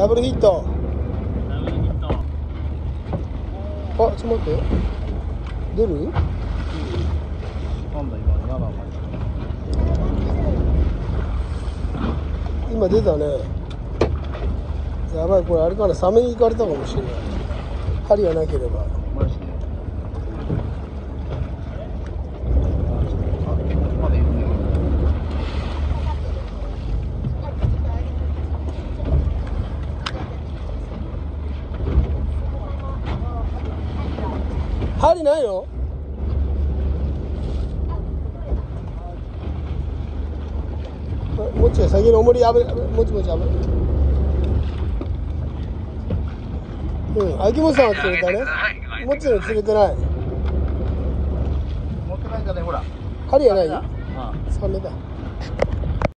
ダブルヒット。ダブルヒット。あちょっと待って。出る？今出たね。やばいこれあれかな。サメに行かれたかもしれない。針がなければマジでまだいるね針ないの？あもちが先の重り危ないもちもち危ないうん秋元さんは釣れたね。もちの釣れてない。持ってないかねほら。針がない？あ。サメだ